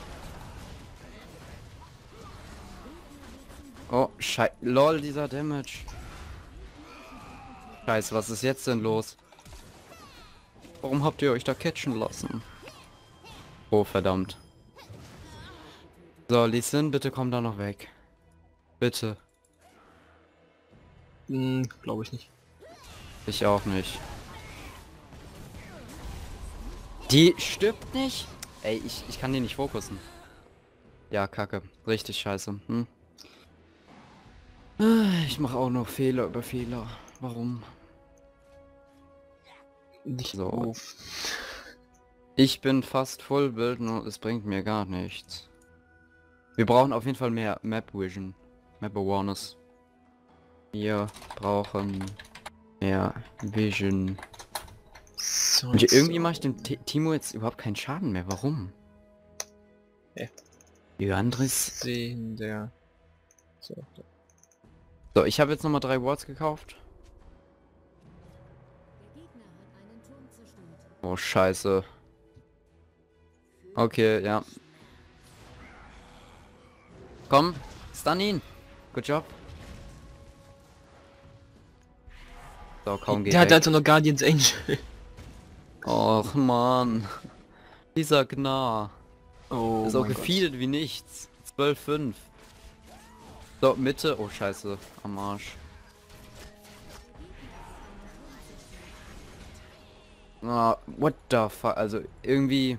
Oh, schei... Lol, dieser Damage. Scheiße, was ist jetzt denn los? Warum habt ihr euch da catchen lassen? Oh, verdammt. So, Lee Sin, bitte komm da noch weg. Bitte. Hm, glaube ich nicht. Ich auch nicht. Die stirbt nicht? Ey, ich, ich kann die nicht fokussen. Ja, kacke. Richtig scheiße. Hm? Ich mache auch noch Fehler über Fehler. Warum? Nicht So. doof. Ich bin fast voll Bild, nur es bringt mir gar nichts. Wir brauchen auf jeden Fall mehr Map Vision. Map Awareness. Wir brauchen mehr Vision. So, Und irgendwie so. mache ich dem T Timo jetzt überhaupt keinen Schaden mehr. Warum? Hä? Joandris. sehen der. So. So, ich habe jetzt nochmal drei Wards gekauft. Oh, scheiße. Okay, ja. Komm, stun ihn. Good job. So, kaum geht Der hat also noch Guardians Angel. Och, Mann. Dieser Gnar. Oh, ist auch Gott. gefeedet wie nichts. 12-5. So, Mitte. Oh, scheiße. Am Arsch. Ah, what the fuck? Also, irgendwie...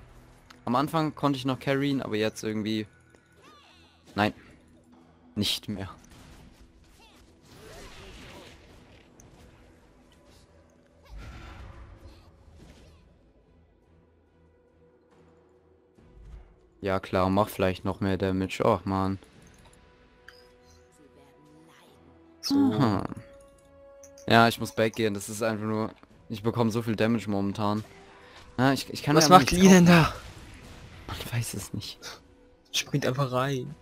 Am Anfang konnte ich noch carryen, aber jetzt irgendwie... Nein. Nicht mehr. Ja klar, mach vielleicht noch mehr Damage. Oh man. So. Hm. Ja, ich muss backgehen. Das ist einfach nur... Ich bekomme so viel Damage momentan. Ja, ich, ich kann Was ja macht Lee denn da? Ich weiß es nicht. Springt einfach rein.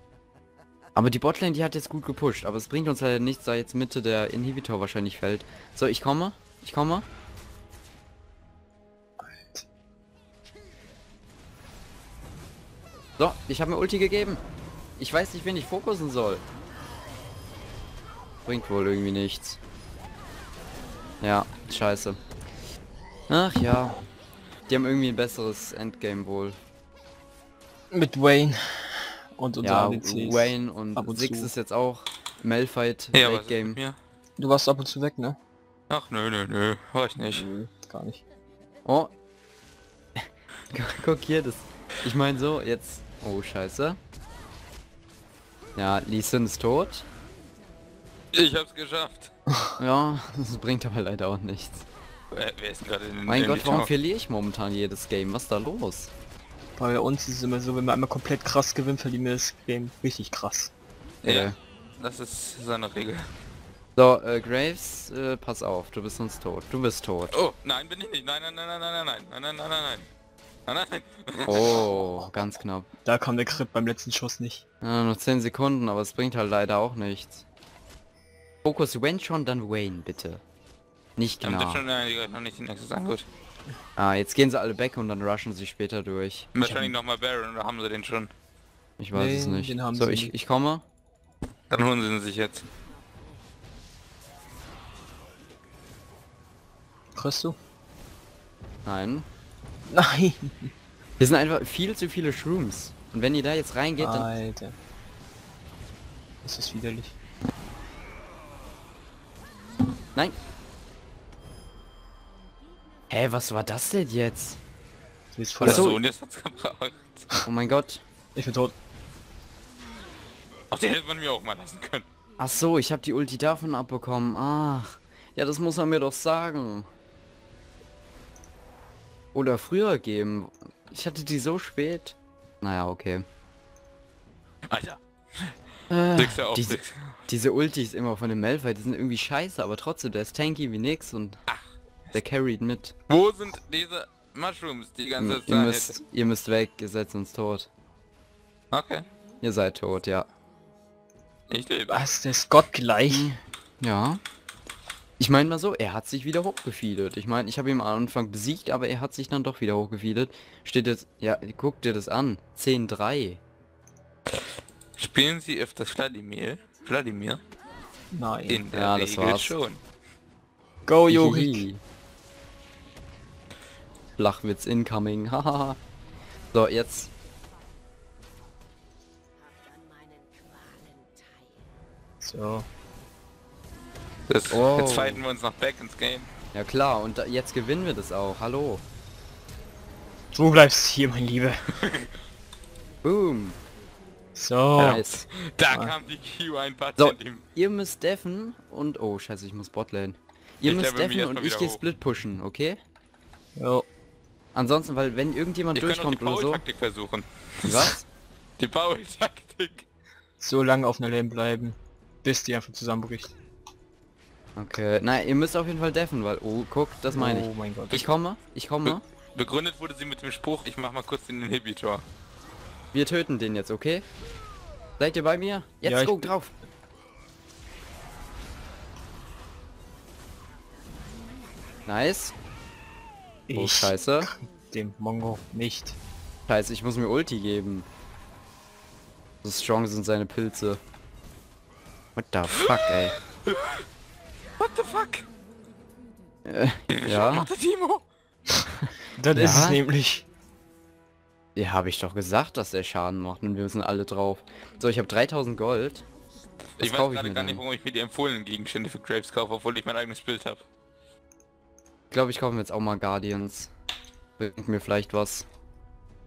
Aber die Botlane, die hat jetzt gut gepusht. Aber es bringt uns leider nichts, da jetzt Mitte der Inhibitor wahrscheinlich fällt. So, ich komme. Ich komme. So, ich habe mir Ulti gegeben. Ich weiß nicht, wen ich fokussen soll. Bringt wohl irgendwie nichts. Ja, scheiße. Ach ja. Die haben irgendwie ein besseres Endgame wohl. Mit Wayne. Und unter Ja, ADCs. Wayne und, ab und Six zu. ist jetzt auch Malfight Ja, Late was Game. ist mit mir? Du warst ab und zu weg, ne? Ach nö, nö, nö, war ich nicht. Nö, gar nicht. Oh. Guck hier, das. Ich meine so, jetzt. Oh, scheiße. Ja, Lee Sin ist tot. Ich hab's geschafft. Ja, das bringt aber leider auch nichts. Wer, wer ist gerade in Mein in Gott, warum verliere ich momentan jedes Game? Was ist da los? Bei uns ist es immer so, wenn man einmal komplett krass gewinnt, verlieren wir das Game richtig krass. Ja, Äh. das ist seine Regel. So, äh, Graves, äh, pass auf, du bist uns tot. Du bist tot. Oh, nein, bin ich nicht. Nein, nein, nein, nein, nein, nein, nein, nein, nein, nein, nein. Nein, nein. Oh, ganz knapp. Da kam der Crit beim letzten Schuss nicht. Ja, noch 10 Sekunden, aber es bringt halt leider auch nichts. Fokus Wayne schon, dann Wayne, bitte. Nicht genau. das schon die- noch nicht die nächste an. Gut. Ah, jetzt gehen sie alle back und dann rushen sie später durch. Wahrscheinlich nochmal Baron oder haben sie den schon? Ich weiß Nee, es nicht. den haben so, sie ich, nicht. ich komme. Dann holen sie ihn sich jetzt. Kriegst du? Nein. Nein! Hier sind einfach viel zu viele Shrooms. Und wenn ihr da jetzt reingeht, dann... Alter. Das ist widerlich. Nein. Hä, was war das denn jetzt? Du bist voll Ach so. Jetzt hat's gebracht. Oh mein Gott. Ich bin tot. Ach, den hätte man mir auch mal lassen können. Ach so, ich habe die Ulti davon abbekommen. Ach. Ja, das muss man mir doch sagen. Oder früher geben. Ich hatte die so spät. Naja, okay. Alter, Äh, diese, diese Ultis immer von dem Malphite, die sind irgendwie scheiße, aber trotzdem, der ist tanky wie nix und der carried mit. Wo sind diese Mushrooms die ganze Ihr Zeit? müsst, ihr müsst weg, ihr seid uns tot. Okay, Ihr seid tot, ja. ich lebe. Was? Der ist gottgleich. Ja. Ich meine mal so, er hat sich wieder hochgefeedet. Ich meine, ich habe ihn am Anfang besiegt, aber er hat sich dann doch wieder hochgefeedet. Steht jetzt, ja, guck dir das an. 10-3. Spielen Sie öfters Vladimir? Vladimir? Nein. In der Ja, das Regel war's. schon. Go, Jorik. Hihi. Flachwitz incoming. Hahaha. so, jetzt. So. Das, Oh. Jetzt fighten wir uns noch back ins Game. Ja klar, und da, jetzt gewinnen wir das auch. Hallo. Du bleibst hier, mein Lieber. Boom. So. Nice. Da Ah. kam die Q ein paar So, ihr müsst deffen und... Oh, scheiße, ich muss Botlane. Ihr Ich müsst deffen und ich gehe. Split pushen, okay? Jo. Ansonsten, weil wenn irgendjemand Ich durchkommt oder so... Power-Taktik versuchen. Was? Die Power-Taktik. So lange auf einer Lane bleiben, bis die einfach zusammenbricht. Okay, nein, ihr müsst auf jeden Fall deffen, weil... Oh, guck, das meine Oh ich. mein Gott. Ich komme, ich komme. Begründet wurde sie mit dem Spruch, ich mach mal kurz den Inhibitor. Wir töten den jetzt, okay? Seid ihr bei mir? Jetzt Ja, bin- drauf. Nice. Oh, ich scheiße. dem Mongo nicht. Scheiße, ich muss mir Ulti geben. So strong sind seine Pilze. What the fuck, ey. What the fuck? Äh, ja, Macht der Timo? Das ist Ja? es nämlich. ja, habe ich doch gesagt, dass der Schaden macht und wir müssen alle drauf. So, ich habe 3000 Gold. Was Ich weiß ich gerade gar nicht, warum ich mir die empfohlenen Gegenstände für Graves kaufe, obwohl ich mein eigenes Bild habe. Ich glaube, ich kaufe mir jetzt auch mal Guardians. Bringt mir vielleicht was.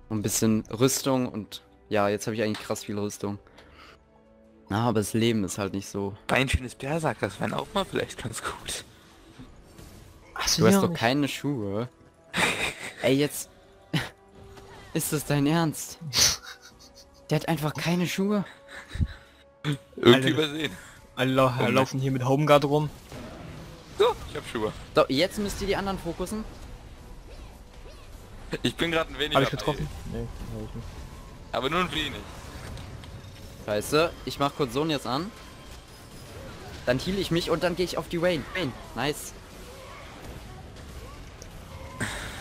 Ein bisschen Rüstung und ja, jetzt habe ich eigentlich krass viel Rüstung. Na, aber das Leben ist halt nicht so. Ein schönes Berserker, das wären auch mal vielleicht ganz gut. Achso, Du hast doch keine Schuhe. Ey, jetzt... ist das dein Ernst? Der hat einfach keine Schuhe. Irgendwie Alter. übersehen. Alle lau Oh, laufen hier mit Homeguard rum. So, ich hab Schuhe. So, jetzt müsst ihr die anderen fokussen. Ich bin gerade ein wenig Habe ich getroffen? Nee, hab ich nicht. Aber nur ein wenig. Scheiße, ich mach kurz Sohn jetzt an. Dann heal ich mich und dann gehe ich auf die Wayne. Wayne, nice.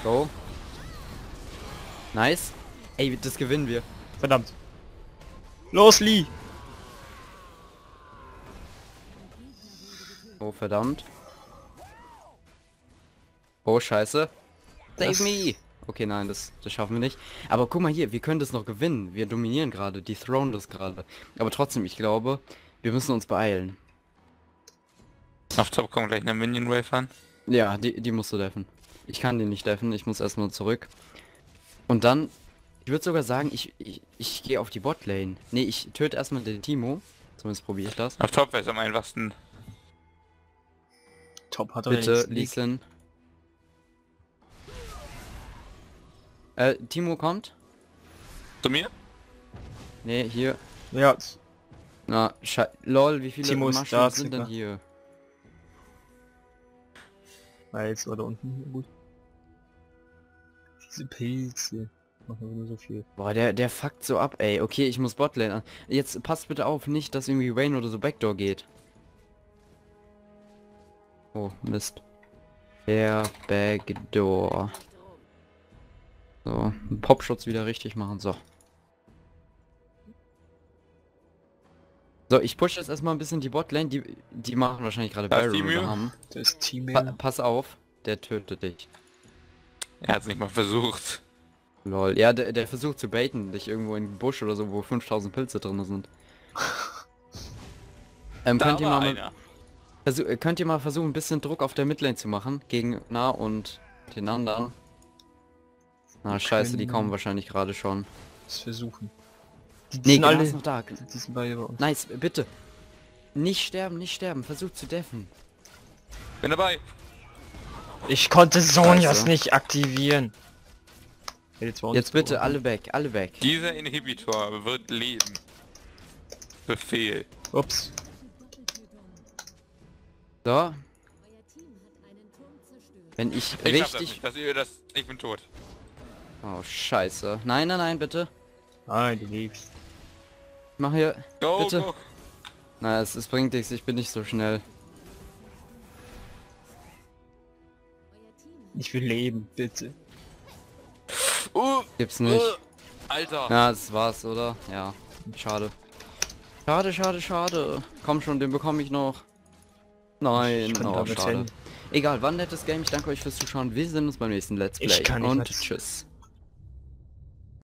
Go. Nice. Ey, das gewinnen wir. Verdammt. Los, Lee! Oh, verdammt. Oh, scheiße. Save Das- me! Okay, nein, das, das schaffen wir nicht. Aber guck mal hier, wir können das noch gewinnen. Wir dominieren gerade, die Throne das gerade. Aber trotzdem, ich glaube, wir müssen uns beeilen. Auf Top kommt gleich eine Minion Wave an. Ja, die, die musst du deffen. Ich kann den nicht deffen, ich muss erstmal zurück. Und dann, ich würde sogar sagen, ich, ich, ich gehe auf die Botlane. Nee, ich töte erstmal den Timo. Zumindest probiere ich das. Auf Top wäre es am einfachsten. Top hat er Bitte, wenigstens Äh, Timo kommt. Zu mir? Nee, hier. Ja, Na, schei lol, wie viele Timo ist Maschen da, sind denn circa. hier? Weiß oder unten. Gut. Diese Pilze. Machen nur so viel. Boah, der, der fuckt so ab, ey. Okay, ich muss Botlane an. Jetzt passt bitte auf, nicht, dass irgendwie Wayne oder so Backdoor geht. Oh, Mist. Der Backdoor. So, Popschutz wieder richtig machen, so. So, ich pushe jetzt erstmal ein bisschen die Botlane, die, die machen wahrscheinlich gerade haben. Das Team Pa pass auf, der tötet dich. Er hat es nicht mal versucht. Lol, ja, der, der versucht zu baiten, dich irgendwo in den Busch oder so, wo 5000 Pilze drin sind. ähm, Da könnt, ihr mal, versuch, äh, könnt ihr mal versuchen, ein bisschen Druck auf der Midlane zu machen, gegen Na und den anderen? Na, scheiße, die kommen wahrscheinlich gerade schon. das versuchen. Die, die Nee, sind Gnar alle. ist noch da. Die sind bei uns. Nice, bitte. Nicht sterben, nicht sterben, versucht zu deffen. Bin dabei. Ich konnte Sonjas Scheiße. nicht aktivieren. Uns Jetzt bitte, geholfen. alle weg, alle weg. Dieser Inhibitor wird leben. Befehl. Ups. So. Wenn ich Ich das richtig... nicht, dass ihr das... Ich bin tot. Oh, scheiße. Nein, nein, nein, bitte. Nein, du lebst. Ich mach hier... Go, Bitte. go. Na, es, es bringt nichts, ich bin nicht so schnell. Ich will leben, bitte. Uh, Gibt's nicht. uh, Alter. Ja, das war's, oder? Ja. Schade. Schade, schade, schade. Komm schon, den bekomme ich noch. Nein, Ich oh, schade. hin. Egal, war ein nettes Game. Ich danke euch fürs Zuschauen. Wir sehen uns beim nächsten Let's Ich Play. kann nicht Und tschüss.